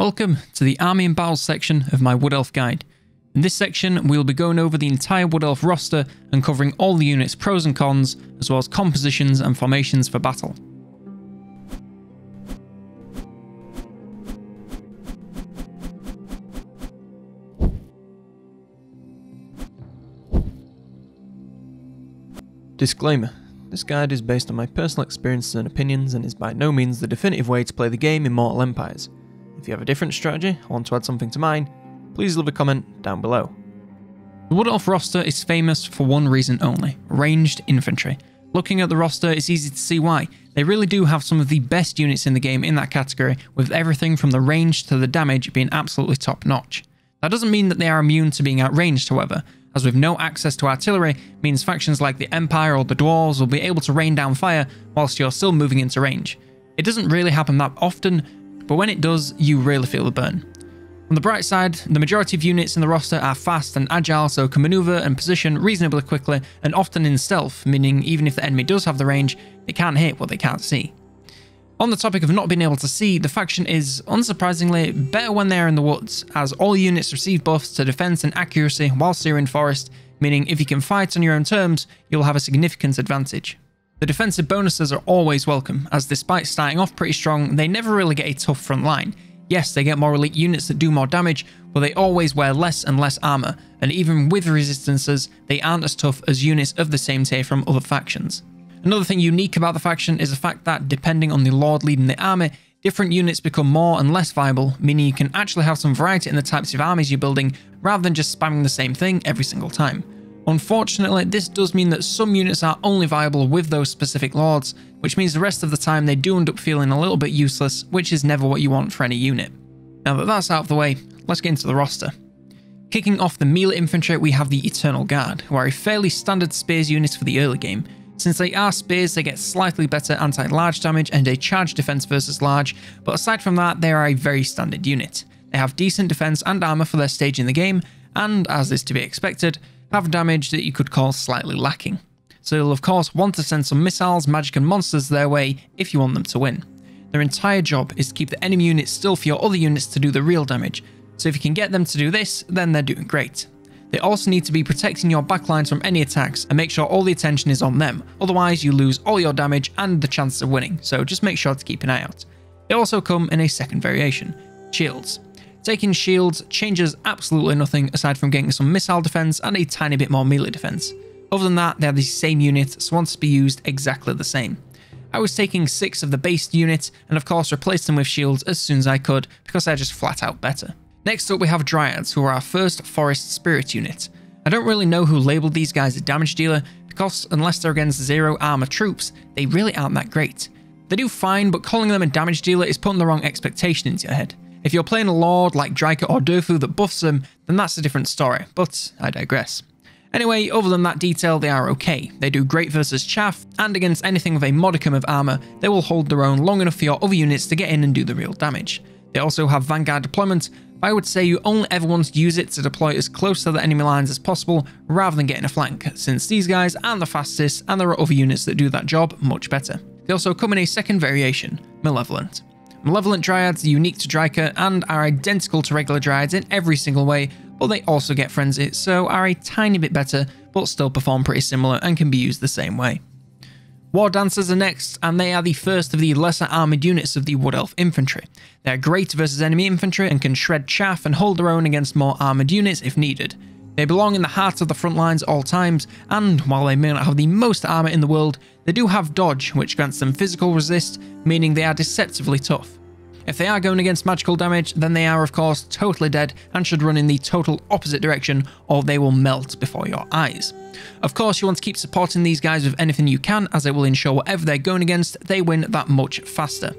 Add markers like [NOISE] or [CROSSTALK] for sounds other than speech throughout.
Welcome to the Army and Battles section of my Wood Elf guide. In this section, we'll be going over the entire Wood Elf roster and covering all the units' pros and cons, as well as compositions and formations for battle. Disclaimer This guide is based on my personal experiences and opinions and is by no means the definitive way to play the game Immortal Empires. If you have a different strategy or want to add something to mine, please leave a comment down below. The Wood Elf roster is famous for one reason only ranged infantry. Looking at the roster, it's easy to see why. They really do have some of the best units in the game in that category, with everything from the range to the damage being absolutely top notch. That doesn't mean that they are immune to being outranged, however, as with no access to artillery means factions like the Empire or the Dwarves will be able to rain down fire whilst you're still moving into range. It doesn't really happen that often, but when it does, you really feel the burn. On the bright side, the majority of units in the roster are fast and agile so can maneuver and position reasonably quickly and often in stealth, meaning even if the enemy does have the range, they can't hit what they can't see. On the topic of not being able to see, the faction is, unsurprisingly, better when they are in the woods, as all units receive buffs to defense and accuracy whilst you're in forest, meaning if you can fight on your own terms, you'll have a significant advantage. The defensive bonuses are always welcome, as despite starting off pretty strong, they never really get a tough front line, Yes, they get more elite units that do more damage, but they always wear less and less armor, and even with resistances, they aren't as tough as units of the same tier from other factions. Another thing unique about the faction is the fact that depending on the lord leading the army, different units become more and less viable, meaning you can actually have some variety in the types of armies you're building rather than just spamming the same thing every single time. Unfortunately, this does mean that some units are only viable with those specific lords, which means the rest of the time they do end up feeling a little bit useless, which is never what you want for any unit. Now that that's out of the way, let's get into the roster. Kicking off the melee infantry, we have the Eternal Guard, who are a fairly standard spears unit for the early game. Since they are spears, they get slightly better anti-large damage and a charge defense versus large, but aside from that, they are a very standard unit. They have decent defense and armor for their stage in the game, and, as is to be expected, have damage that you could call slightly lacking. So you'll of course want to send some missiles, magic and monsters their way if you want them to win. Their entire job is to keep the enemy units still for your other units to do the real damage, so if you can get them to do this, then they're doing great. They also need to be protecting your backlines from any attacks and make sure all the attention is on them, otherwise you lose all your damage and the chance of winning, so just make sure to keep an eye out. They also come in a second variation, shields. Taking shields changes absolutely nothing aside from getting some missile defense and a tiny bit more melee defense. Other than that, they are the same unit, so want to be used exactly the same. I was taking 6 of the base unit and of course replaced them with shields as soon as I could because they're just flat out better. Next up we have Dryads who are our first forest spirit unit. I don't really know who labelled these guys a damage dealer because unless they're against zero armor troops, they really aren't that great. They do fine, but calling them a damage dealer is putting the wrong expectation into your head. If you're playing a lord like Drycha or Durthu that buffs them, then that's a different story, but I digress. Anyway, other than that detail, they are okay. They do great versus chaff, and against anything with a modicum of armor, they will hold their own long enough for your other units to get in and do the real damage. They also have Vanguard deployment, but I would say you only ever want to use it to deploy as close to the enemy lines as possible rather than getting a flank, since these guys aren't the fastest and there are other units that do that job much better. They also come in a second variation, Malevolent. Malevolent Dryads are unique to Drycha and are identical to regular Dryads in every single way, but they also get Frenzy, so are a tiny bit better, but still perform pretty similar and can be used the same way. War Dancers are next, and they are the first of the lesser armoured units of the Wood Elf Infantry. They are great versus enemy infantry and can shred chaff and hold their own against more armoured units if needed. They belong in the heart of the front lines all times, and while they may not have the most armour in the world, they do have dodge, which grants them physical resist, meaning they are deceptively tough. If they are going against magical damage, then they are of course totally dead and should run in the total opposite direction or they will melt before your eyes. Of course you want to keep supporting these guys with anything you can as it will ensure whatever they're going against, they win that much faster.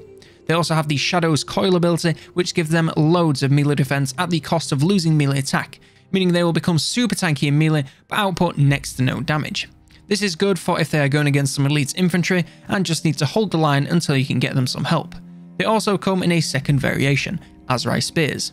They also have the Shadow's Coil ability, which gives them loads of melee defense at the cost of losing melee attack, meaning they will become super tanky in melee but output next to no damage. This is good for if they are going against some elite infantry and just need to hold the line until you can get them some help. They also come in a second variation, Asrai Spears.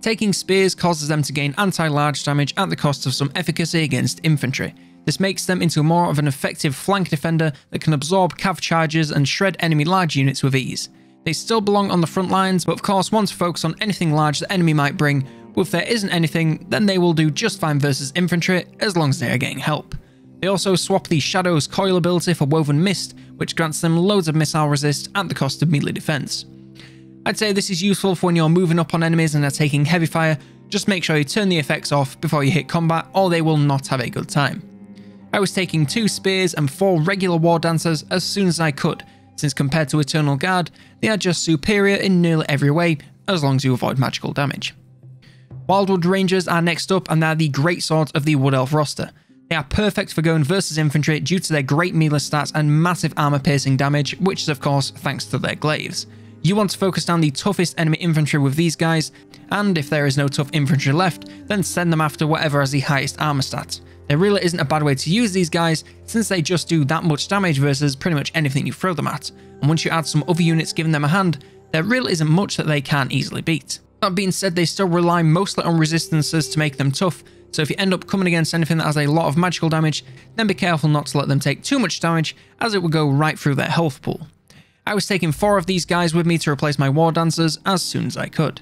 Taking spears causes them to gain anti-large damage at the cost of some efficacy against infantry. This makes them into more of an effective flank defender that can absorb cav charges and shred enemy large units with ease. They still belong on the front lines, but of course want to focus on anything large the enemy might bring, if there isn't anything, then they will do just fine versus infantry as long as they are getting help. They also swap the Shadow's coil ability for Woven Mist, which grants them loads of missile resist at the cost of melee defense. I'd say this is useful for when you're moving up on enemies and are taking heavy fire, just make sure you turn the effects off before you hit combat or they will not have a good time. I was taking two spears and four regular war dancers as soon as I could, since compared to Eternal Guard, they are just superior in nearly every way, as long as you avoid magical damage. Wildwood Rangers are next up and they're the great swords of the Wood Elf roster. They are perfect for going versus infantry due to their great melee stats and massive armor piercing damage, which is of course thanks to their glaives. You want to focus down the toughest enemy infantry with these guys, and if there is no tough infantry left, then send them after whatever has the highest armor stats. There really isn't a bad way to use these guys, since they just do that much damage versus pretty much anything you throw them at, and once you add some other units giving them a hand, there really isn't much that they can't easily beat. That being said, they still rely mostly on resistances to make them tough, so if you end up coming against anything that has a lot of magical damage, then be careful not to let them take too much damage, as it will go right through their health pool. I was taking four of these guys with me to replace my war dancers as soon as I could.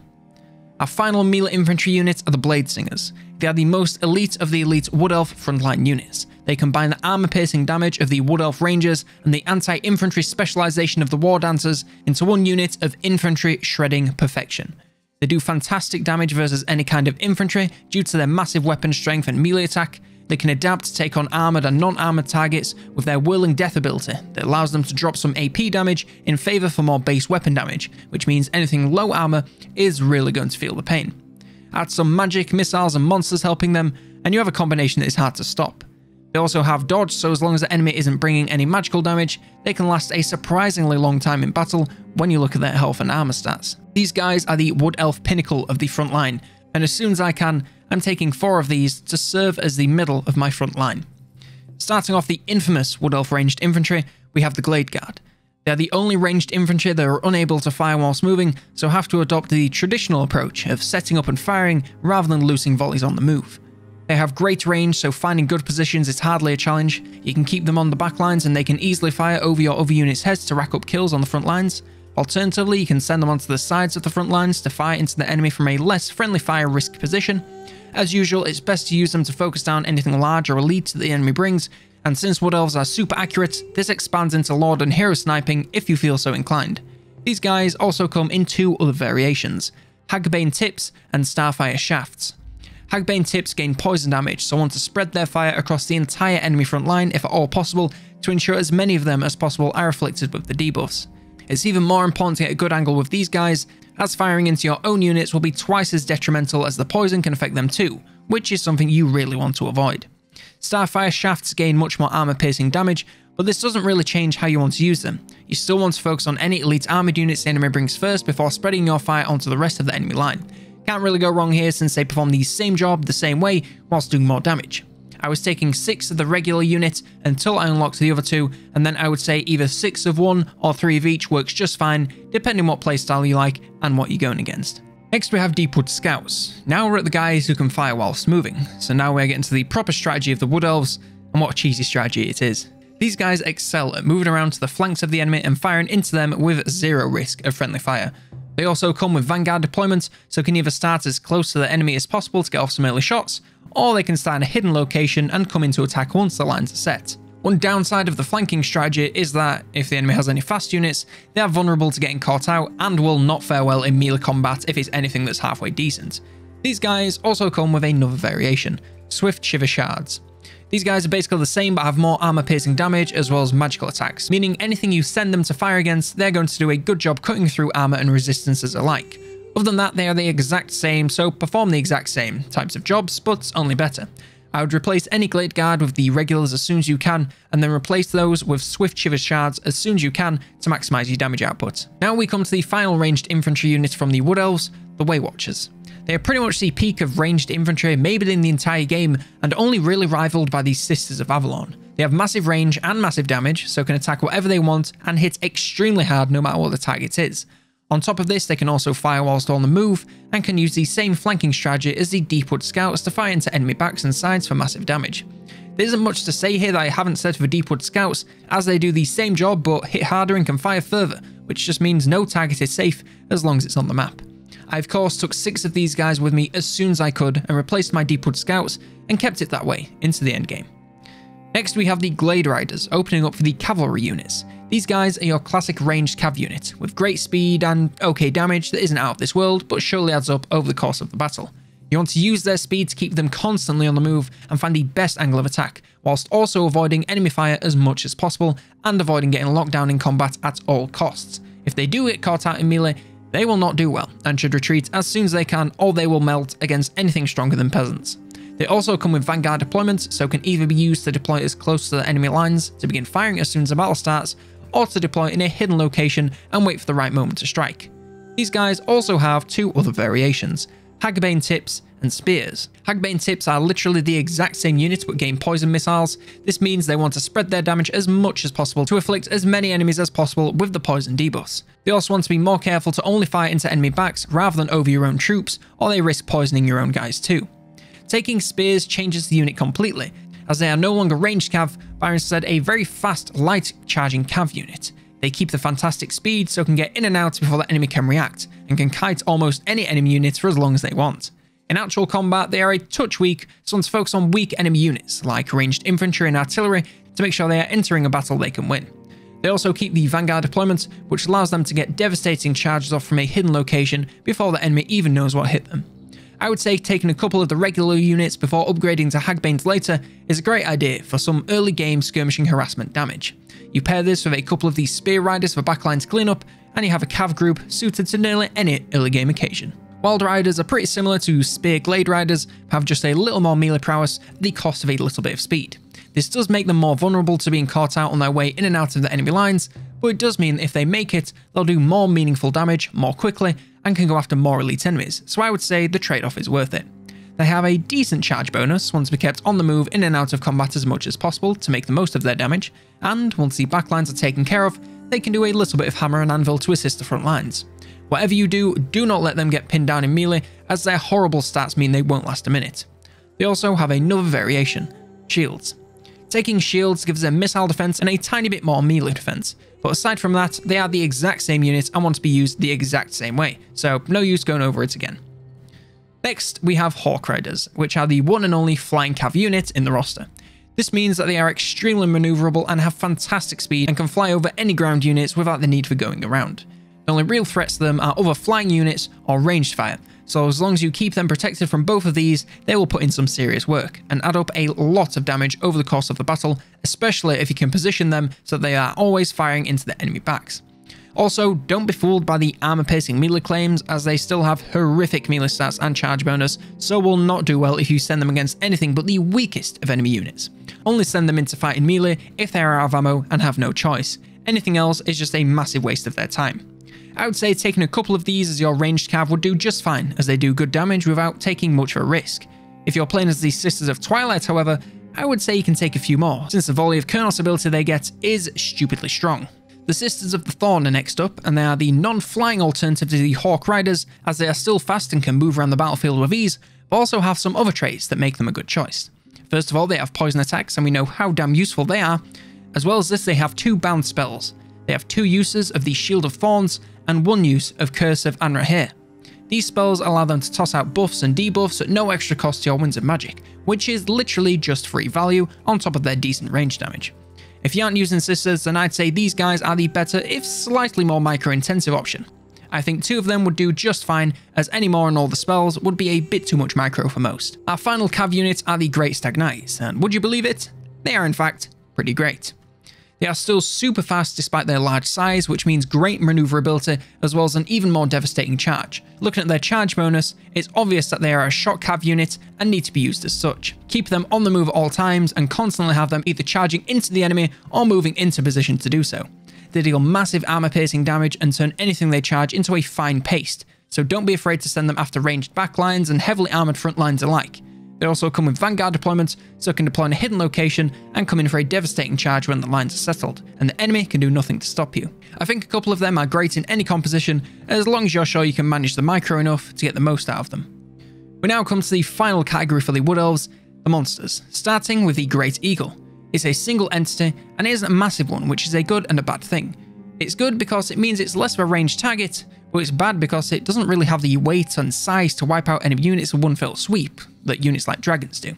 Our final melee infantry units are the Blade Singers. They are the most elite of the elite Wood Elf frontline units. They combine the armor-piercing damage of the Wood Elf Rangers and the anti-infantry specialization of the War Dancers into one unit of infantry shredding perfection. They do fantastic damage versus any kind of infantry due to their massive weapon strength and melee attack, they can adapt to take on armoured and non-armoured targets with their Whirling Death ability that allows them to drop some AP damage in favour for more base weapon damage, which means anything low armour is really going to feel the pain. Add some magic, missiles and monsters helping them, and you have a combination that is hard to stop. They also have dodge, so as long as the enemy isn't bringing any magical damage, they can last a surprisingly long time in battle when you look at their health and armor stats. These guys are the Wood Elf pinnacle of the front line, and as soon as I can, I'm taking four of these to serve as the middle of my front line. Starting off the infamous Wood Elf ranged infantry, we have the Glade Guard. They are the only ranged infantry that are unable to fire whilst moving, so have to adopt the traditional approach of setting up and firing rather than loosing volleys on the move. They have great range, so finding good positions is hardly a challenge. You can keep them on the back lines and they can easily fire over your other units' heads to rack up kills on the front lines. Alternatively, you can send them onto the sides of the front lines to fire into the enemy from a less friendly fire risk position. As usual, it's best to use them to focus down anything large or elite that the enemy brings, and since Wood Elves are super accurate, this expands into Lord and Hero sniping if you feel so inclined. These guys also come in two other variations, Hagbane Tips and Starfire Shafts. Hagbane Tips gain poison damage, so want to spread their fire across the entire enemy front line if at all possible to ensure as many of them as possible are afflicted with the debuffs. It's even more important to get a good angle with these guys, as firing into your own units will be twice as detrimental as the poison can affect them too, which is something you really want to avoid. Starfire shafts gain much more armor piercing damage, but this doesn't really change how you want to use them. You still want to focus on any elite armored units the enemy brings first before spreading your fire onto the rest of the enemy line. Can't really go wrong here since they perform the same job the same way whilst doing more damage. I was taking 6 of the regular unit until I unlocked the other two, and then I would say either 6 of one or 3 of each works just fine, depending what playstyle you like and what you're going against. Next we have Deepwood Scouts. Now we're at the guys who can fire whilst moving, so now we're getting to the proper strategy of the Wood Elves, and what a cheesy strategy it is. These guys excel at moving around to the flanks of the enemy and firing into them with zero risk of friendly fire. They also come with Vanguard deployments, so can either start as close to the enemy as possible to get off some early shots, or they can start in a hidden location and come into attack once the lines are set. One downside of the flanking strategy is that, if the enemy has any fast units, they are vulnerable to getting caught out and will not fare well in melee combat if it's anything that's halfway decent. These guys also come with another variation, Swift Shiver Shards. These guys are basically the same but have more armor piercing damage as well as magical attacks, meaning anything you send them to fire against, they're going to do a good job cutting through armor and resistances alike. Other than that, they are the exact same, so perform the exact same types of jobs, but only better. I would replace any Glade Guard with the regulars as soon as you can, and then replace those with Swift Shiver Shards as soon as you can to maximise your damage output. Now we come to the final ranged infantry unit from the Wood Elves, the Way Watchers. They are pretty much the peak of ranged infantry maybe in the entire game, and only really rivaled by the Sisters of Avalon. They have massive range and massive damage, so can attack whatever they want and hit extremely hard no matter what the target is. On top of this, they can also fire whilst on the move, and can use the same flanking strategy as the Deepwood Scouts to fire into enemy backs and sides for massive damage. There isn't much to say here that I haven't said for Deepwood Scouts, as they do the same job but hit harder and can fire further, which just means no target is safe as long as it's on the map. I of course took 6 of these guys with me as soon as I could and replaced my Deepwood Scouts and kept it that way into the endgame. Next we have the Glade Riders opening up for the cavalry units. These guys are your classic ranged cav unit, with great speed and okay damage that isn't out of this world but surely adds up over the course of the battle. You want to use their speed to keep them constantly on the move and find the best angle of attack, whilst also avoiding enemy fire as much as possible and avoiding getting locked down in combat at all costs. If they do get caught out in melee, they will not do well and should retreat as soon as they can or they will melt against anything stronger than peasants. They also come with Vanguard deployments, so can either be used to deploy as close to the enemy lines to begin firing as soon as the battle starts, or to deploy in a hidden location and wait for the right moment to strike. These guys also have two other variations, Hagbane tips and spears. Hagbane tips are literally the exact same unit but gain poison missiles. This means they want to spread their damage as much as possible to afflict as many enemies as possible with the poison debuffs. They also want to be more careful to only fire into enemy backs rather than over your own troops, or they risk poisoning your own guys too. Taking spears changes the unit completely, as they are no longer ranged cav, are instead a very fast, light charging cav unit. They keep the fantastic speed so can get in and out before the enemy can react, and can kite almost any enemy unit for as long as they want. In actual combat, they are a touch weak, so to focus on weak enemy units, like ranged infantry and artillery, to make sure they are entering a battle they can win. They also keep the Vanguard deployment, which allows them to get devastating charges off from a hidden location before the enemy even knows what hit them. I would say taking a couple of the regular units before upgrading to Hagbanes later is a great idea for some early game skirmishing harassment damage. You pair this with a couple of these Spear Riders for clean cleanup, and you have a cav group suited to nearly any early game occasion. Wild Riders are pretty similar to Spear Glade Riders, have just a little more melee prowess at the cost of a little bit of speed. This does make them more vulnerable to being caught out on their way in and out of the enemy lines, but it does mean if they make it, they'll do more meaningful damage more quickly and can go after more elite enemies, so I would say the trade-off is worth it. They have a decent charge bonus, want to be kept on the move in and out of combat as much as possible to make the most of their damage, and once the backlines are taken care of, they can do a little bit of hammer and anvil to assist the front lines. Whatever you do, do not let them get pinned down in melee, as their horrible stats mean they won't last a minute. They also have another variation, shields. Taking shields gives them missile defense and a tiny bit more melee defense, but aside from that, they are the exact same unit and want to be used the exact same way, so no use going over it again. Next, we have Hawk Riders, which are the one and only flying cav unit in the roster. This means that they are extremely maneuverable and have fantastic speed and can fly over any ground units without the need for going around. The only real threats to them are other flying units or ranged fire, so as long as you keep them protected from both of these, they will put in some serious work and add up a lot of damage over the course of the battle, especially if you can position them so they are always firing into the enemy backs. Also, don't be fooled by the armor-piercing melee claims, as they still have horrific melee stats and charge bonus, so will not do well if you send them against anything but the weakest of enemy units. Only send them into fighting melee if they are out of ammo and have no choice. Anything else is just a massive waste of their time. I would say taking a couple of these as your ranged cav would do just fine, as they do good damage without taking much of a risk. If you're playing as the Sisters of Twilight, however, I would say you can take a few more, since the volley of Kurnous ability they get is stupidly strong. The Sisters of the Thorn are next up, and they are the non-flying alternative to the Hawk Riders, as they are still fast and can move around the battlefield with ease, but also have some other traits that make them a good choice. First of all, they have poison attacks, and we know how damn useful they are. As well as this, they have two bound spells. They have two uses of the Shield of Thorns, and one use of Curse of Anraheir. These spells allow them to toss out buffs and debuffs at no extra cost to your Winds of Magic, which is literally just free value on top of their decent range damage. If you aren't using Sisters, then I'd say these guys are the better, if slightly more micro-intensive option. I think two of them would do just fine, as any more on all the spells would be a bit too much micro for most. Our final cav units are the Great Stag Knights, and would you believe it? They are in fact pretty great. They are still super fast despite their large size, which means great maneuverability as well as an even more devastating charge. Looking at their charge bonus, it's obvious that they are a shock cav unit and need to be used as such. Keep them on the move at all times and constantly have them either charging into the enemy or moving into position to do so. They deal massive armor piercing damage and turn anything they charge into a fine paste, so don't be afraid to send them after ranged backlines and heavily armored front lines alike. They also come with Vanguard deployments, so can deploy in a hidden location and come in for a devastating charge when the lines are settled, and the enemy can do nothing to stop you. I think a couple of them are great in any composition, as long as you're sure you can manage the micro enough to get the most out of them. We now come to the final category for the Wood Elves, the monsters, starting with the Great Eagle. It's a single entity, and it isn't a massive one, which is a good and a bad thing. It's good because it means it's less of a ranged target, but it's bad because it doesn't really have the weight and size to wipe out enemy units in one fell sweep that units like dragons do.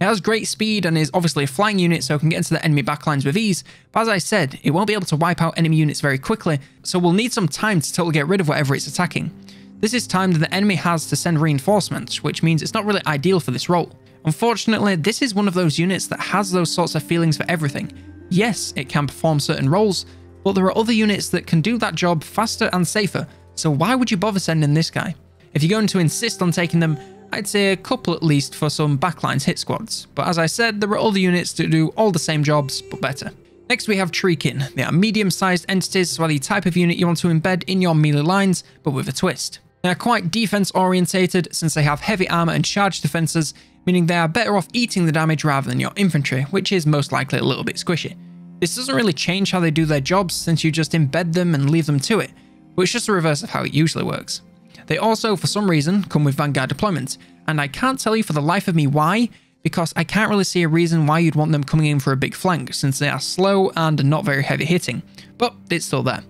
It has great speed and is obviously a flying unit so it can get into the enemy backlines with ease, but as I said, it won't be able to wipe out enemy units very quickly, so we'll need some time to totally get rid of whatever it's attacking. This is time that the enemy has to send reinforcements, which means it's not really ideal for this role. Unfortunately, this is one of those units that has those sorts of feelings for everything. Yes, it can perform certain roles, but there are other units that can do that job faster and safer, so why would you bother sending this guy? If you're going to insist on taking them, I'd say a couple at least for some backlines hit squads, but as I said, there are other units that do all the same jobs, but better. Next we have Treekin. They are medium-sized entities, so are the type of unit you want to embed in your melee lines, but with a twist. They are quite defense-orientated since they have heavy armor and charge defenses, meaning they are better off eating the damage rather than your infantry, which is most likely a little bit squishy. This doesn't really change how they do their jobs since you just embed them and leave them to it, but it's just the reverse of how it usually works. They also, for some reason, come with Vanguard deployment, and I can't tell you for the life of me why, because I can't really see a reason why you'd want them coming in for a big flank, since they are slow and not very heavy hitting, but it's still there.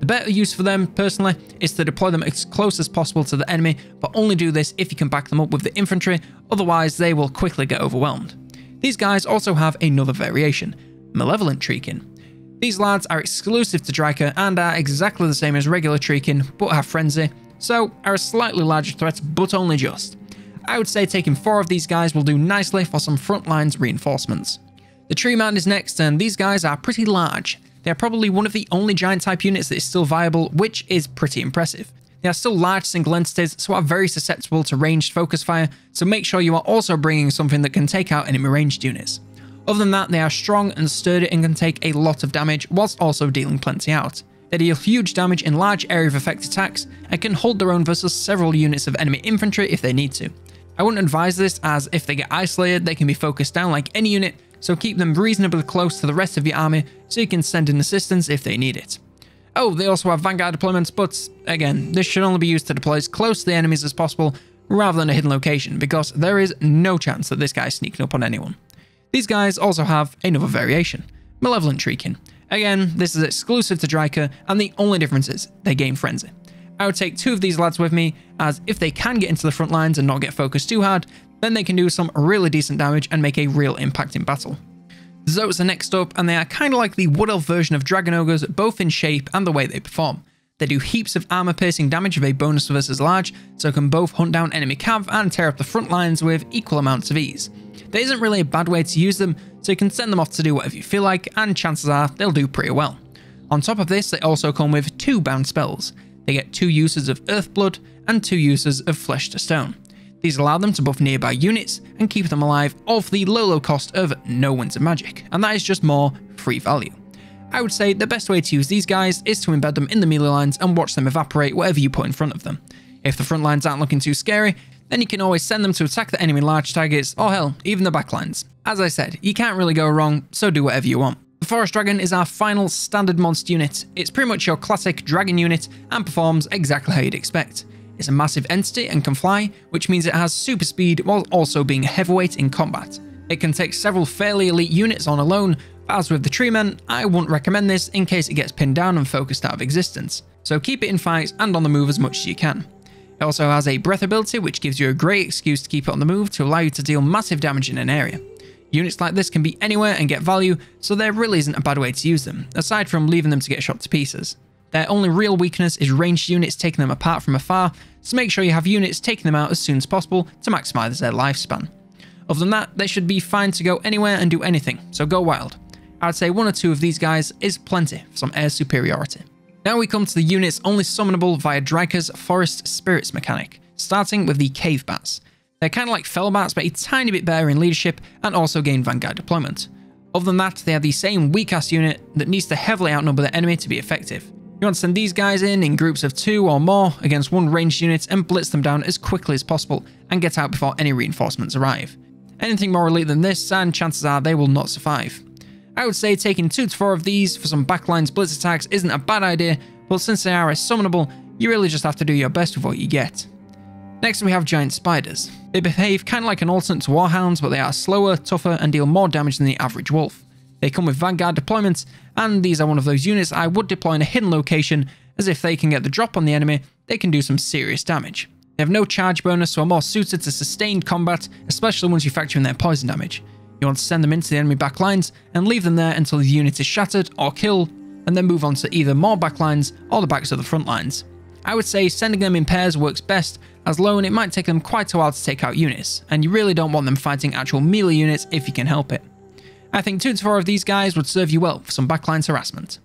The better use for them, personally, is to deploy them as close as possible to the enemy, but only do this if you can back them up with the infantry, otherwise they will quickly get overwhelmed. These guys also have another variation, Malevolent Treekin. These lads are exclusive to Drycha and are exactly the same as regular Treekin, but have Frenzy, so are a slightly larger threat, but only just. I would say taking four of these guys will do nicely for some front lines reinforcements. The Tree Man is next, and these guys are pretty large. They are probably one of the only giant type units that is still viable, which is pretty impressive. They are still large single entities, so are very susceptible to ranged focus fire, so make sure you are also bringing something that can take out enemy ranged units. Other than that, they are strong and sturdy and can take a lot of damage, whilst also dealing plenty out. They deal huge damage in large area of effect attacks, and can hold their own versus several units of enemy infantry if they need to. I wouldn't advise this as if they get isolated, they can be focused down like any unit, so keep them reasonably close to the rest of your army so you can send in assistance if they need it. Oh, they also have Vanguard deployments, but again, this should only be used to deploy as close to the enemies as possible rather than a hidden location, because there is no chance that this guy is sneaking up on anyone. These guys also have another variation, Malevolent Treekin. Again, this is exclusive to Drycha, and the only difference is they gain Frenzy. I would take two of these lads with me, as if they can get into the front lines and not get focused too hard, then they can do some really decent damage and make a real impact in battle. Zoats are next up, and they are kind of like the Wood Elf version of Dragon Ogres, both in shape and the way they perform. They do heaps of armor piercing damage with a bonus versus large, so can both hunt down enemy cav and tear up the front lines with equal amounts of ease. There isn't really a bad way to use them, so you can send them off to do whatever you feel like, and chances are they'll do pretty well. On top of this, they also come with two bound spells. They get two uses of Earth Blood and two uses of Flesh to Stone. These allow them to buff nearby units and keep them alive for the low low cost of no winter magic, and that is just more free value. I would say the best way to use these guys is to embed them in the melee lines and watch them evaporate whatever you put in front of them. If the front lines aren't looking too scary, then you can always send them to attack the enemy large targets, or hell, even the backlines. As I said, you can't really go wrong, so do whatever you want. The Forest Dragon is our final standard monster unit. It's pretty much your classic dragon unit and performs exactly how you'd expect. It's a massive entity and can fly, which means it has super speed while also being heavyweight in combat. It can take several fairly elite units on alone, but as with the Treemen, I wouldn't recommend this in case it gets pinned down and focused out of existence, so keep it in fights and on the move as much as you can. It also has a breath ability which gives you a great excuse to keep it on the move to allow you to deal massive damage in an area. Units like this can be anywhere and get value, so there really isn't a bad way to use them, aside from leaving them to get shot to pieces. Their only real weakness is ranged units taking them apart from afar, so make sure you have units taking them out as soon as possible to maximise their lifespan. Other than that, they should be fine to go anywhere and do anything, so go wild. I'd say one or two of these guys is plenty for some air superiority. Now we come to the units only summonable via Drycha's Forest Spirits mechanic, starting with the Cave Bats. They're kind of like Fell Bats, but a tiny bit better in leadership and also gain Vanguard deployment. Other than that, they are the same weak-ass unit that needs to heavily outnumber the enemy to be effective. You want to send these guys in in groups of two or more against one ranged unit and blitz them down as quickly as possible and get out before any reinforcements arrive. Anything more elite than this and chances are they will not survive. I would say taking 2 to 4 of these for some backlines blitz attacks isn't a bad idea, but since they are summonable, you really just have to do your best with what you get. Next we have giant spiders. They behave kind of like an alternate to warhounds, but they are slower, tougher, and deal more damage than the average wolf. They come with Vanguard deployments, and these are one of those units I would deploy in a hidden location, as if they can get the drop on the enemy, they can do some serious damage. They have no charge bonus, so are more suited to sustained combat, especially once you factor in their poison damage. You want to send them into the enemy backlines and leave them there until the unit is shattered or killed, and then move on to either more backlines or the backs of the front lines. I would say sending them in pairs works best, as lone it might take them quite a while to take out units, and you really don't want them fighting actual melee units if you can help it. I think 2 to 4 of these guys would serve you well for some backlines harassment.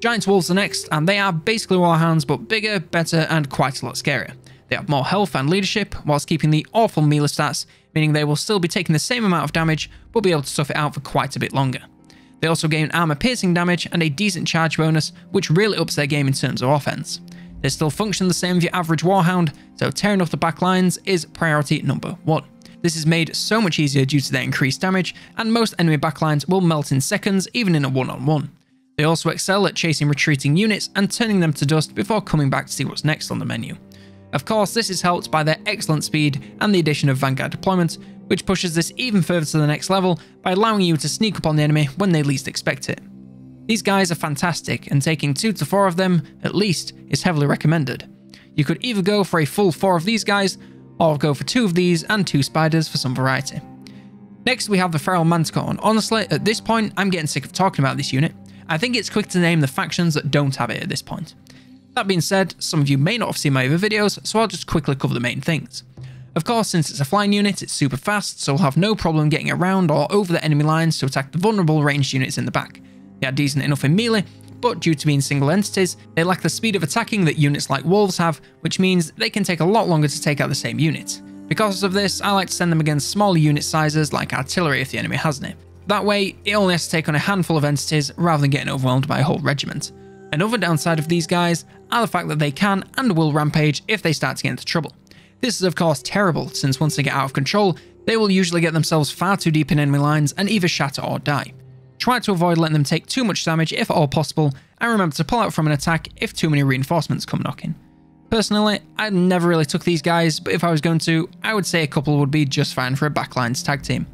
Giant Wolves are next, and they are basically Warhounds but bigger, better, and quite a lot scarier. They have more health and leadership, whilst keeping the awful melee stats, meaning they will still be taking the same amount of damage, but be able to stuff it out for quite a bit longer. They also gain armor piercing damage and a decent charge bonus, which really ups their game in terms of offense. They still function the same as your average Warhound, so tearing off the back lines is priority number one. This is made so much easier due to their increased damage, and most enemy backlines will melt in seconds even in a one-on-one. -on -one. They also excel at chasing retreating units and turning them to dust before coming back to see what's next on the menu. Of course, this is helped by their excellent speed and the addition of Vanguard deployments, which pushes this even further to the next level by allowing you to sneak up on the enemy when they least expect it. These guys are fantastic, and taking 2 to 4 of them, at least, is heavily recommended. You could either go for a full 4 of these guys, or go for 2 of these and 2 spiders for some variety. Next we have the Feral Manticore, and honestly, at this point, I'm getting sick of talking about this unit. I think it's quick to name the factions that don't have it at this point. That being said, some of you may not have seen my other videos, so I'll just quickly cover the main things. Of course, since it's a flying unit, it's super fast, so it'll have no problem getting around or over the enemy lines to attack the vulnerable ranged units in the back. They are decent enough in melee, but due to being single entities, they lack the speed of attacking that units like wolves have, which means they can take a lot longer to take out the same unit. Because of this, I like to send them against smaller unit sizes like artillery if the enemy has any. That way, it only has to take on a handful of entities rather than getting overwhelmed by a whole regiment. Another downside of these guys are the fact that they can and will rampage if they start to get into trouble. This is of course terrible, since once they get out of control, they will usually get themselves far too deep in enemy lines and either shatter or die. Try to avoid letting them take too much damage if at all possible, and remember to pull out from an attack if too many reinforcements come knocking. Personally, I never really took these guys, but if I was going to, I would say a couple would be just fine for a backlines tag team.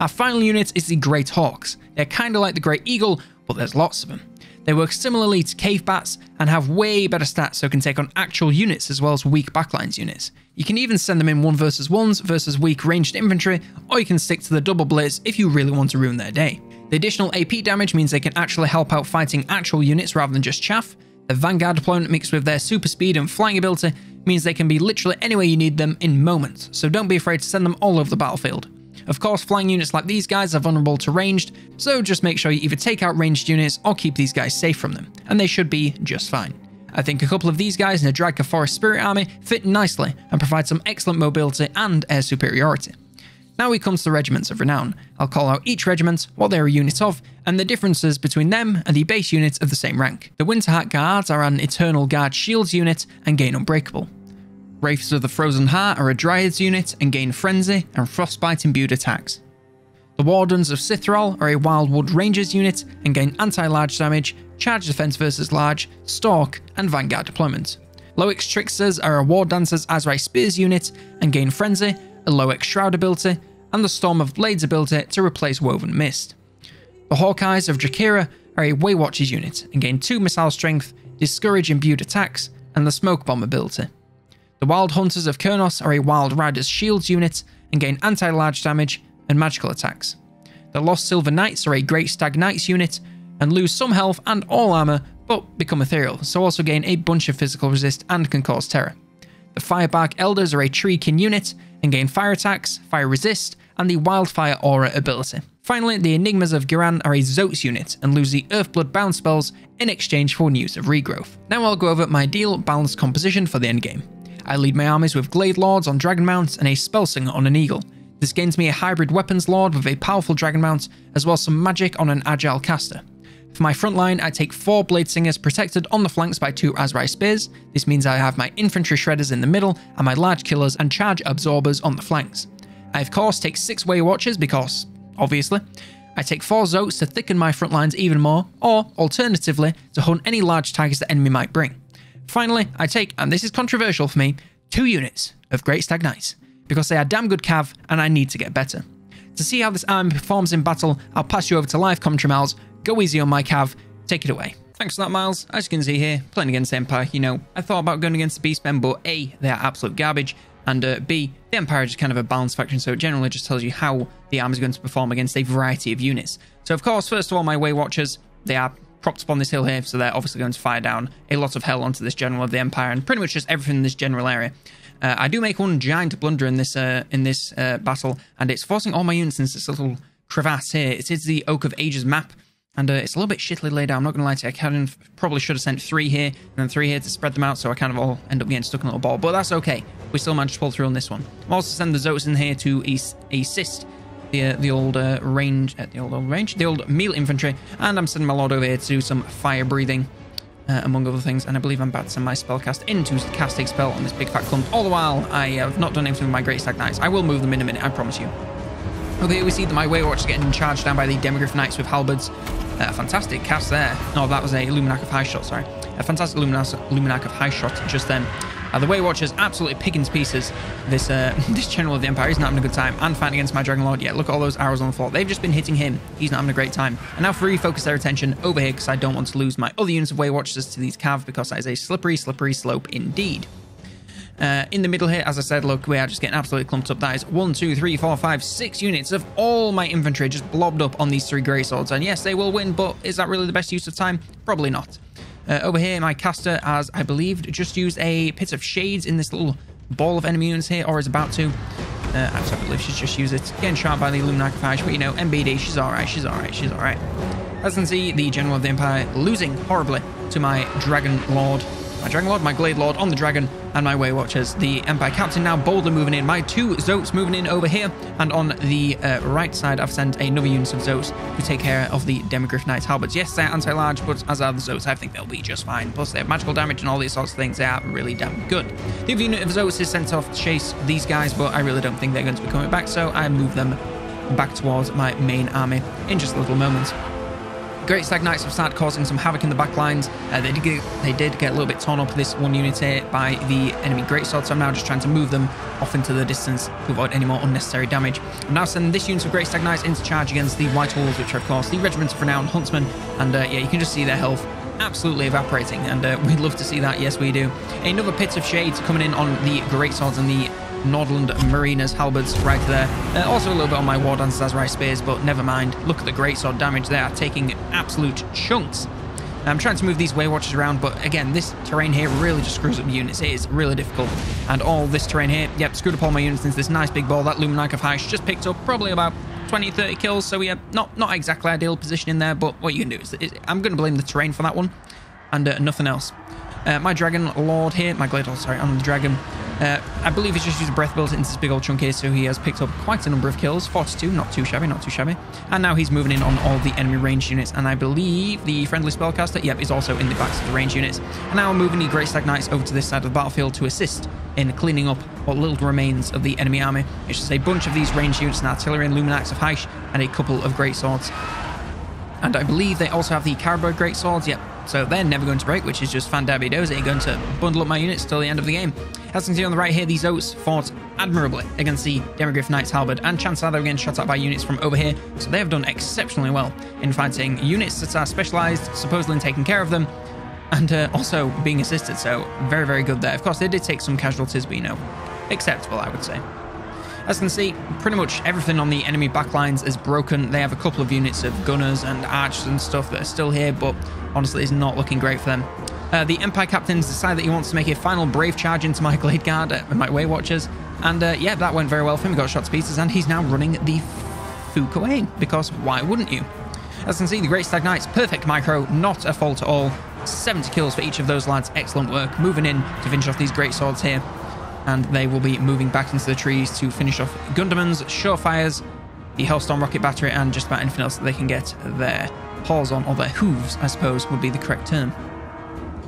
Our final unit is the Great Hawks. They're kinda like the Great Eagle, but there's lots of them. They work similarly to cave bats and have way better stats so can take on actual units as well as weak backlines units. You can even send them in 1 versus 1s versus weak ranged infantry, or you can stick to the double blitz if you really want to ruin their day. The additional AP damage means they can actually help out fighting actual units rather than just chaff. The Vanguard deployment mixed with their super speed and flying ability means they can be literally anywhere you need them in moments, so don't be afraid to send them all over the battlefield. Of course, flying units like these guys are vulnerable to ranged, so just make sure you either take out ranged units or keep these guys safe from them, and they should be just fine. I think a couple of these guys in a Drycha Forest Spirit Army fit nicely and provide some excellent mobility and air superiority. Now we come to the regiments of renown. I'll call out each regiment, what they're a unit of, and the differences between them and the base units of the same rank. The Winterheart Guards are an Eternal Guard Shields unit and gain Unbreakable. Wraiths of the Frozen Heart are a Dryads unit and gain Frenzy and Frostbite imbued attacks. The Wardens of Cythral are a Wildwood Rangers unit and gain anti-large damage, charge defense versus large, stalk, and vanguard deployment. Loec's Tricksters are a War Dancers Asrai Spears unit and gain Frenzy, a Loec's Shroud ability, and the Storm of Blades ability to replace Woven Mist. The Hawkeyes of Jakira are a Waywatchers unit and gain 2 missile strength, discourage imbued attacks, and the Smoke Bomb ability. The Wild Hunters of Kurnous are a Wild Riders Shields unit and gain anti-large damage and magical attacks. The Lost Silver Knights are a Great Stag Knights unit and lose some health and all armor, but become ethereal, so also gain a bunch of physical resist and can cause terror. The Firebark Elders are a Treekin unit and gain fire attacks, fire resist, and the Wildfire Aura ability. Finally, the Enigmas of Ghiran are a Zoats unit and lose the Earthblood bound spells in exchange for news of regrowth. Now I'll go over my ideal balanced composition for the endgame. I lead my armies with Glade Lords on Dragon Mounts and a Spellsinger on an Eagle. This gains me a hybrid weapons lord with a powerful Dragon Mount, as well as some magic on an agile caster. For my front line, I take 4 Blade Singers protected on the flanks by 2 Asrai Spears. This means I have my infantry shredders in the middle and my large killers and charge absorbers on the flanks. I of course take 6 Way Watchers because, obviously. I take 4 Zoats to thicken my front lines even more, or alternatively, to hunt any large tigers the enemy might bring. Finally, I take, and this is controversial for me, two units of Great Stag Knights, because they are damn good cav and I need to get better. To see how this army performs in battle, I'll pass you over to live commentary, Miles. Go easy on my cav. Take it away. Thanks for that, Miles. As you can see here, playing against Empire, you know, I thought about going against the Beastmen, but A, they are absolute garbage, and uh, B, the Empire is just kind of a balanced faction, so it generally just tells you how the army is going to perform against a variety of units. So, of course, first of all, my Way Watchers, they are propped up on this hill here, so they're obviously going to fire down a lot of hell onto this general of the Empire, and pretty much just everything in this general area. Uh, I do make one giant blunder in this uh, in this uh, battle, and it's forcing all my units into this little crevasse here. It is the Oak of Ages map, and uh, it's a little bit shittily laid out. I'm not going to lie to you. I probably should have sent three here and then three here to spread them out, so I kind of all end up getting stuck in a little ball. But that's okay. We still managed to pull through on this one. I'm also sending the Zoats in here to assist the uh, the old uh, range, uh, the old old range, the old meal infantry, and I'm sending my lord over here to do some fire breathing. Uh, among other things, and I believe I'm about to send my spellcast in to cast a spell on this big fat clump. All the while, I have not done anything with my Great Stag Knights. I will move them in a minute, I promise you. Okay, we see that my Waywatch is getting charged down by the Demigryph Knights with halberds. Uh, fantastic cast there. No, that was a Luminark of High Shot, sorry. A fantastic Luminark of High Shot just then. Uh, the Waywatch is absolutely picking to pieces this uh, [LAUGHS] this General of the Empire. He's not having a good time. And fighting against my Dragon Lord. Yeah, look at all those arrows on the floor. They've just been hitting him. He's not having a great time. And now for refocus their attention over here because I don't want to lose my other units of Waywatchers to these Cav because that is a slippery, slippery slope indeed. Uh, in the middle here, as I said, look, we are just getting absolutely clumped up. That is one, two, three, four, five, six units of all my infantry just blobbed up on these three grey swords. And yes, they will win, but is that really the best use of time? Probably not. Uh, over here, my caster has, I believe, just used a Pit of Shades in this little ball of enemy units here, or is about to. Uh, actually, I believe she's just used it. Getting shot by the Illuminati but you know, MBD, she's alright, she's alright, she's alright. As you can see, the General of the Empire losing horribly to my Dragon Lord my Dragon Lord, my Glade Lord on the Dragon, and my Way Watchers. The Empire Captain now boldly moving in. My two Zoats moving in over here. And on the uh, right side, I've sent another unit of Zoats to take care of the Demigryph Knights Halberds. Yes, they're anti-large, but as are the Zoats, I think they'll be just fine. Plus, they have magical damage and all these sorts of things. They are really damn good. The other unit of Zoats is sent off to chase these guys, but I really don't think they're going to be coming back, so I move them back towards my main army in just a little moment. Great Stag Knights have started causing some havoc in the back lines. Uh, they, did get, they did get a little bit torn up this one unit here by the enemy Greatsword, so I'm now just trying to move them off into the distance to avoid any more unnecessary damage. I'm now sending this unit of Great Stag Knights into charge against the White Wolves, which are, of course, the Regiment of Renowned Huntsmen. And uh, yeah, you can just see their health absolutely evaporating, and uh, [LAUGHS] we'd love to see that. Yes, we do. Another Pit of Shades coming in on the Great Swords and the Nordland Marinas halberds right there. Uh, also a little bit on my War Dancers Asrai spears, but never mind. Look at the great sword damage they are taking absolute chunks. I'm trying to move these Waywatchers around, but again, this terrain here really just screws up units. It is really difficult. And all this terrain here, yep, screwed up all my units into this nice big ball. That Luminark of Hysh just picked up probably about 20, 30 kills, so yeah, not, not exactly ideal position in there, but what you can do is, is I'm going to blame the terrain for that one, and uh, nothing else. Uh, my Dragon Lord here, my Glade Lord, sorry, I'm the Dragon, uh, I believe he's just used a breath built into this big old chunk here, so he has picked up quite a number of kills. 42, not too shabby, not too shabby. And now he's moving in on all the enemy range units, and I believe the friendly spellcaster, yep, is also in the backs of the range units. And now I'm moving the Great Stag Knights over to this side of the battlefield to assist in cleaning up what little remains of the enemy army. It's just a bunch of these range units and artillery and Luminarks of Hysh, and a couple of great swords. And I believe they also have the Carroburg great swords, yep, so they're never going to break, which is just fantabby dozy. Going to bundle up my units till the end of the game. As you can see on the right here, these Zoats fought admirably against the Demigryph Knights Halberd, and chances are they were getting shot at by units from over here, so they have done exceptionally well in fighting units that are specialized, supposedly in taking care of them, and uh, also being assisted, so very, very good there. Of course, they did take some casualties, but you know, acceptable, I would say. As you can see, pretty much everything on the enemy backlines is broken. They have a couple of units of gunners and archers and stuff that are still here, but honestly, it's not looking great for them. Uh, the Empire Captains decide that he wants to make a final brave charge into my [LAUGHS] Glade Guard uh, and my Way Watchers. And uh, yeah, that went very well for him. He got shot to pieces, and he's now running the away, because why wouldn't you? As you can see, the Great Stag Knights, perfect micro, not a fault at all. 70 kills for each of those lads, excellent work. Moving in to finish off these great swords here and they will be moving back into the trees to finish off Gundamans, Surefires, the Hellstorm rocket battery, and just about anything else that they can get their paws on, or their hooves, I suppose, would be the correct term.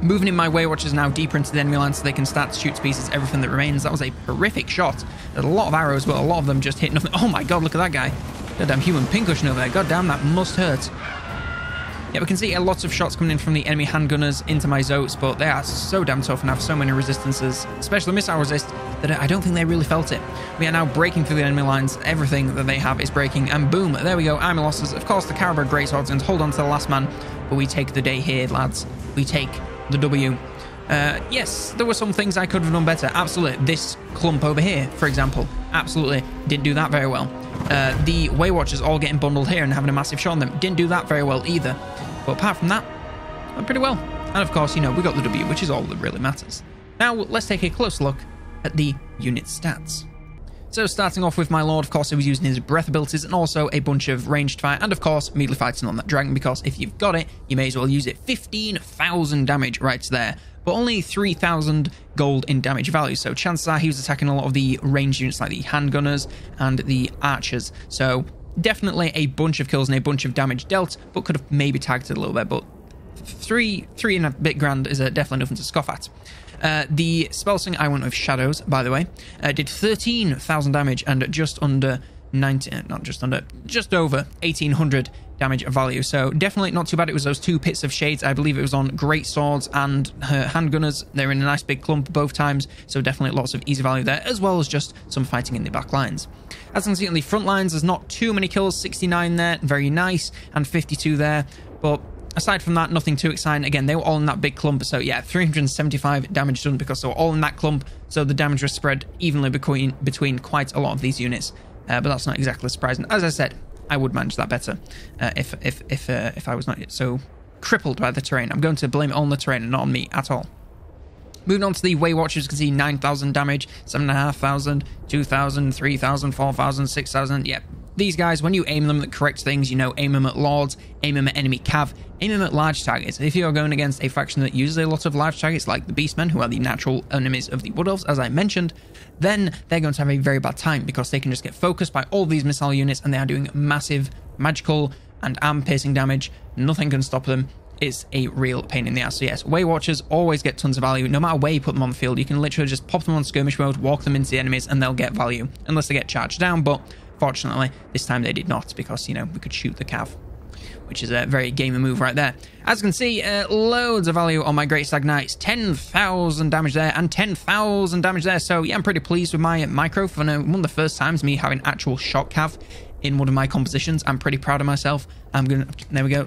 Moving in my way, which is now deeper into the enemy line so they can start to shoot to pieces everything that remains. That was a horrific shot. There's a lot of arrows, but a lot of them just hit nothing. Oh my god, look at that guy. Goddamn human pincushion over there. God damn, that must hurt. Yeah, we can see a lot of shots coming in from the enemy handgunners into my Zoats, but they are so damn tough and have so many resistances, especially missile resist. that I don't think they really felt it. We are now breaking through the enemy lines. Everything that they have is breaking, and boom, there we go. Army losses. Of course, the Carroburg Greatswords going to hold on to the last man, but we take the day here, lads. We take the W. Uh, yes, there were some things I could have done better. Absolutely. This clump over here, for example, absolutely didn't do that very well. Uh, the Way Watchers all getting bundled here and having a massive shot on them didn't do that very well either. But apart from that, pretty well. And of course, you know, we got the W, which is all that really matters. Now, let's take a close look at the unit stats. So starting off with my lord, of course, he was using his breath abilities and also a bunch of ranged fire, and of course, immediately fighting on that dragon, because if you've got it, you may as well use it. 15,000 damage right there, but only 3,000 gold in damage value, so chances are he was attacking a lot of the ranged units like the handgunners and the archers, so definitely a bunch of kills and a bunch of damage dealt, but could have maybe tagged it a little bit, but three, three and a bit grand is uh, definitely nothing to scoff at. Uh, the spellsinger I went with Shadows, by the way, uh, did 13,000 damage and just under 90, uh, not just under, just over 1800 damage value. So definitely not too bad. It was those two pits of shades. I believe it was on great swords and her handgunners. They're in a nice big clump both times. So definitely lots of easy value there, as well as just some fighting in the back lines. As you can see on the front lines, there's not too many kills. 69 there, very nice, and 52 there. But aside from that, nothing too exciting. Again, they were all in that big clump. So yeah, 375 damage done because they were all in that clump. So the damage was spread evenly between, between quite a lot of these units. Uh, but that's not exactly surprising. As I said, I would manage that better uh, if if if uh, if I was not so crippled by the terrain. I'm going to blame it on the terrain and not on me at all. Moving on to the Way Watchers, you can see 9,000 damage, 7,500, 2,000, 3,000, 4,000, 6,000. Yep, these guys, when you aim them at correct things, you know, aim them at lords, aim them at enemy cav, aim them at large targets. If you're going against a faction that uses a lot of large targets, like the Beastmen, who are the natural enemies of the Wood Elves, as I mentioned, then they're going to have a very bad time because they can just get focused by all these missile units and they are doing massive magical and arm piercing damage. Nothing can stop them. It's a real pain in the ass. So yes, Way Watchers always get tons of value. No matter where you put them on the field, you can literally just pop them on skirmish mode, walk them into the enemies, and they'll get value. Unless they get charged down, but Fortunately, this time they did not because, you know, we could shoot the cav, which is a very gamer move right there. As you can see, uh, loads of value on my Great Stag Knights. 10,000 damage there and 10,000 damage there. So, yeah, I'm pretty pleased with my micro for one of the first times me having actual shot cav in one of my compositions. I'm pretty proud of myself. I'm going to, there we go,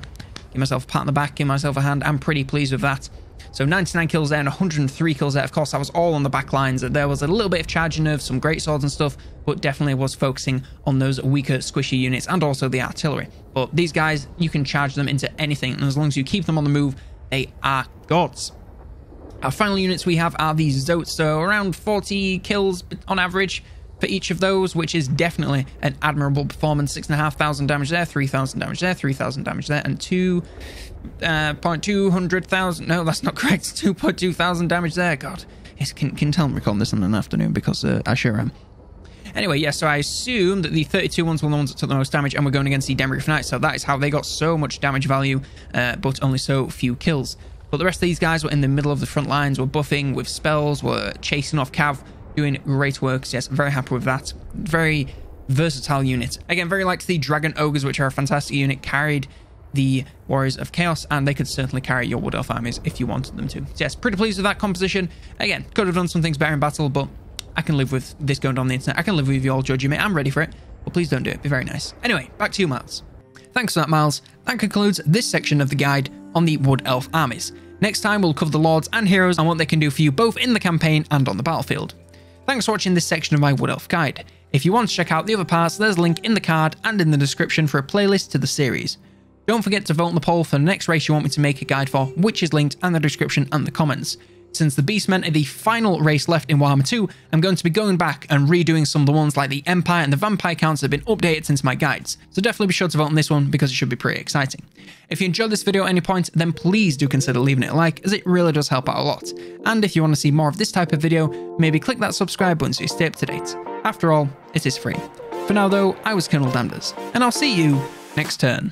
give myself a pat on the back, give myself a hand. I'm pretty pleased with that. So 99 kills there and 103 kills there. Of course, that was all on the back lines. There was a little bit of charging of some great swords and stuff, but definitely was focusing on those weaker, squishy units and also the artillery. But these guys, you can charge them into anything, and as long as you keep them on the move, they are gods. Our final units we have are these Zoats, so around 40 kills on average for each of those, which is definitely an admirable performance. 6,500 damage there, 3,000 damage there, 3,000 damage there, and 2 uh. No, that's not correct. [LAUGHS] Two point two thousand damage there. God, yes, can can tell I'm recording this in an afternoon because uh, I sure am. Anyway, yeah, so I assume that the 32 ones were the ones that took the most damage, and we're going against the Demigryph Knights, so that is how they got so much damage value, uh, but only so few kills. But the rest of these guys were in the middle of the front lines, were buffing with spells, were chasing off Cav, doing great work. Yes, very happy with that. Very versatile unit. Again, very like the Dragon Ogres, which are a fantastic unit, carried the Warriors of Chaos, and they could certainly carry your Wood Elf armies if you wanted them to. So yes, pretty pleased with that composition. Again, could have done some things better in battle, but I can live with this going on the internet. I can live with you all judging me. I'm ready for it, but please don't do it. Be very nice. Anyway, back to you, Miles. Thanks for that, Miles. That concludes this section of the guide on the Wood Elf armies. Next time, we'll cover the Lords and Heroes and what they can do for you both in the campaign and on the battlefield. Thanks for watching this section of my Wood Elf guide. If you want to check out the other parts, there's a link in the card and in the description for a playlist to the series. Don't forget to vote in the poll for the next race you want me to make a guide for, which is linked in the description and the comments. Since the Beastmen are the final race left in Warhammer 2, I'm going to be going back and redoing some of the ones like the Empire and the Vampire counts that have been updated since my guides, so definitely be sure to vote on this one because it should be pretty exciting. If you enjoyed this video at any point, then please do consider leaving it a like, as it really does help out a lot. And if you want to see more of this type of video, maybe click that subscribe button so you stay up to date. After all, it is free. For now though, I was Colonel Damneders, and I'll see you next turn.